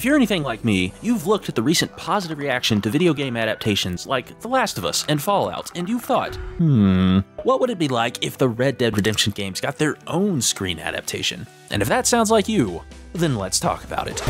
If you're anything like me, you've looked at the recent positive reaction to video game adaptations like The Last of Us and Fallout, and you've thought, hmm, what would it be like if the Red Dead Redemption games got their own screen adaptation? And if that sounds like you, then let's talk about it.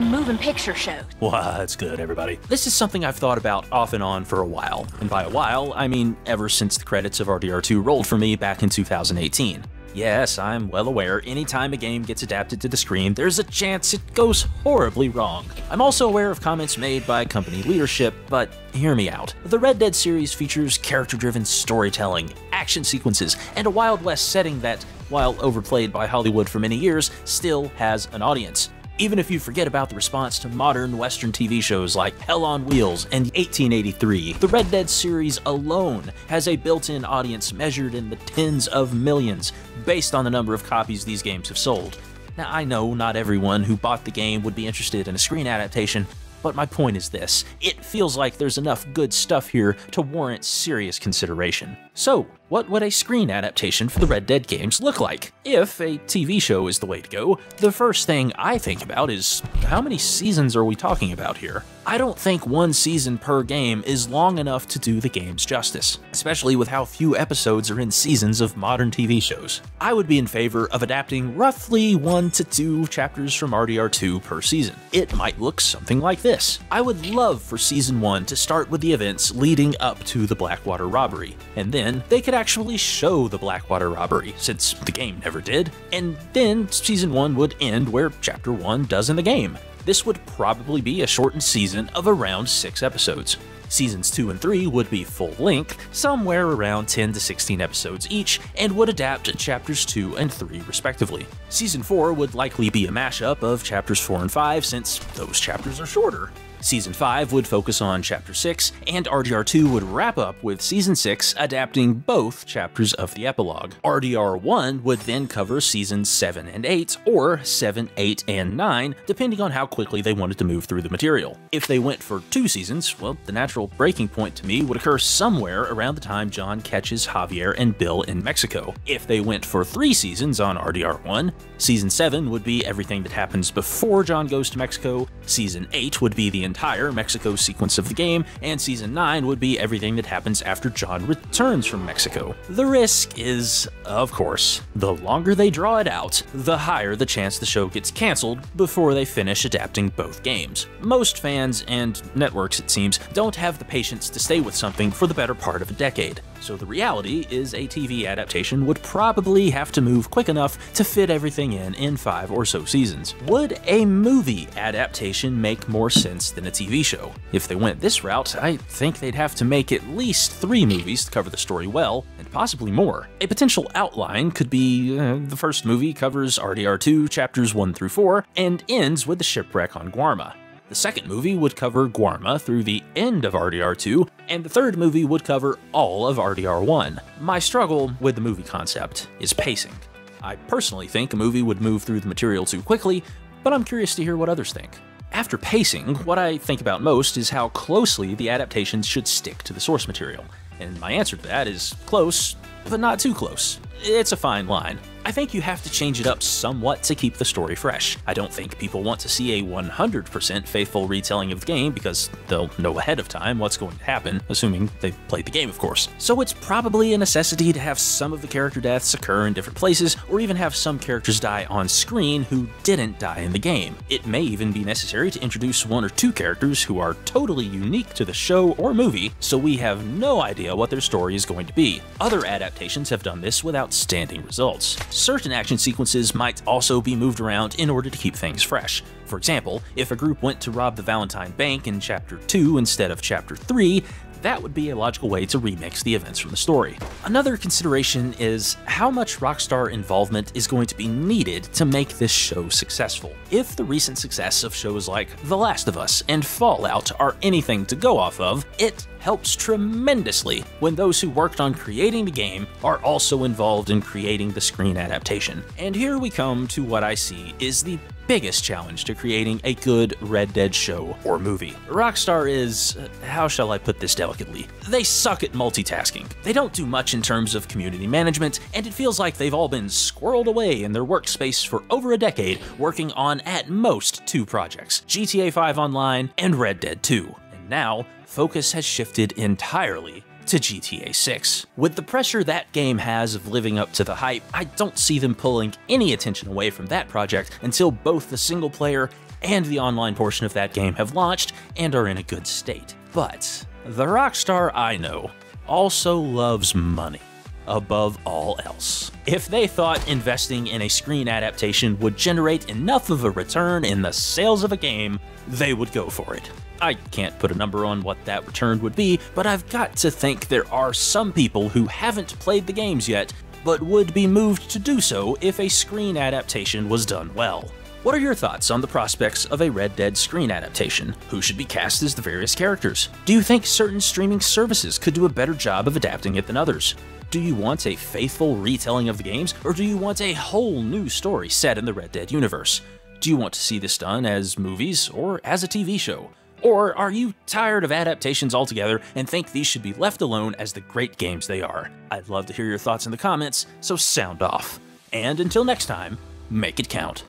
moving picture show. What's good, everybody? This is something I've thought about off and on for a while. And by a while, I mean ever since the credits of RDR2 rolled for me back in 2018. Yes, I'm well aware anytime a game gets adapted to the screen, there's a chance it goes horribly wrong. I'm also aware of comments made by company leadership, but hear me out. The Red Dead series features character driven storytelling, action sequences, and a Wild West setting that, while overplayed by Hollywood for many years, still has an audience even if you forget about the response to modern Western TV shows like Hell on Wheels and 1883. The Red Dead series alone has a built-in audience measured in the tens of millions, based on the number of copies these games have sold. Now, I know not everyone who bought the game would be interested in a screen adaptation, but my point is this it feels like there's enough good stuff here to warrant serious consideration. So, what would a screen adaptation for the Red Dead games look like? If a TV show is the way to go, the first thing I think about is how many seasons are we talking about here? I don't think one season per game is long enough to do the games justice, especially with how few episodes are in seasons of modern TV shows. I would be in favor of adapting roughly one to two chapters from RDR2 per season. It might look something like this. I would love for season 1 to start with the events leading up to the Blackwater robbery, and then they could actually show the Blackwater robbery, since the game never did, and then Season 1 would end where Chapter 1 does in the game. This would probably be a shortened season of around 6 episodes. Seasons 2 and 3 would be full length, somewhere around 10 to 16 episodes each, and would adapt chapters 2 and 3 respectively. Season 4 would likely be a mashup of chapters 4 and 5 since those chapters are shorter. Season 5 would focus on Chapter 6, and RDR2 would wrap up with Season 6 adapting both chapters of the epilogue. RDR1 would then cover Seasons 7 and 8, or 7, 8, and 9, depending on how quickly they wanted to move through the material. If they went for two seasons, well, the natural breaking point to me would occur somewhere around the time John catches Javier and Bill in Mexico. If they went for three seasons on RDR1, Season 7 would be everything that happens before John goes to Mexico, Season 8 would be the entire Mexico sequence of the game, and Season 9 would be everything that happens after John returns from Mexico. The risk is, of course, the longer they draw it out, the higher the chance the show gets cancelled before they finish adapting both games. Most fans, and networks it seems, don't have the patience to stay with something for the better part of a decade. So the reality is a TV adaptation would probably have to move quick enough to fit everything in in five or so seasons. Would a movie adaptation make more sense than a TV show? If they went this route, I think they'd have to make at least three movies to cover the story well, and possibly more. A potential outline could be uh, the first movie covers RDR2 chapters 1 through 4 and ends with the shipwreck on Guarma. The second movie would cover Guarma through the end of RDR2, and the third movie would cover all of RDR1. My struggle with the movie concept is pacing. I personally think a movie would move through the material too quickly, but I'm curious to hear what others think. After pacing, what I think about most is how closely the adaptations should stick to the source material. And my answer to that is close, but not too close. It's a fine line. I think you have to change it up somewhat to keep the story fresh. I don't think people want to see a 100% faithful retelling of the game because they'll know ahead of time what's going to happen, assuming they've played the game, of course. So it's probably a necessity to have some of the character deaths occur in different places, or even have some characters die on screen who didn't die in the game. It may even be necessary to introduce one or two characters who are totally unique to the show or movie, so we have no idea what their story is going to be. Other adaptations have done this with outstanding results certain action sequences might also be moved around in order to keep things fresh. For example, if a group went to rob the Valentine Bank in Chapter 2 instead of Chapter 3, that would be a logical way to remix the events from the story. Another consideration is how much Rockstar involvement is going to be needed to make this show successful. If the recent success of shows like The Last of Us and Fallout are anything to go off of, it helps tremendously when those who worked on creating the game are also involved in creating the screen adaptation. And here we come to what I see is the biggest challenge to creating a good Red Dead show or movie. Rockstar is, how shall I put this delicately? They suck at multitasking. They don't do much in terms of community management, and it feels like they've all been squirreled away in their workspace for over a decade, working on at most two projects GTA 5 Online and Red Dead 2. And now, focus has shifted entirely to GTA 6. With the pressure that game has of living up to the hype, I don't see them pulling any attention away from that project until both the single player and the online portion of that game have launched and are in a good state. But the Rockstar I know also loves money above all else. If they thought investing in a screen adaptation would generate enough of a return in the sales of a game, they would go for it. I can't put a number on what that return would be, but I've got to think there are some people who haven't played the games yet, but would be moved to do so if a screen adaptation was done well. What are your thoughts on the prospects of a Red Dead screen adaptation? Who should be cast as the various characters? Do you think certain streaming services could do a better job of adapting it than others? Do you want a faithful retelling of the games, or do you want a whole new story set in the Red Dead universe? Do you want to see this done as movies or as a TV show? Or are you tired of adaptations altogether and think these should be left alone as the great games they are? I'd love to hear your thoughts in the comments, so sound off. And until next time, make it count.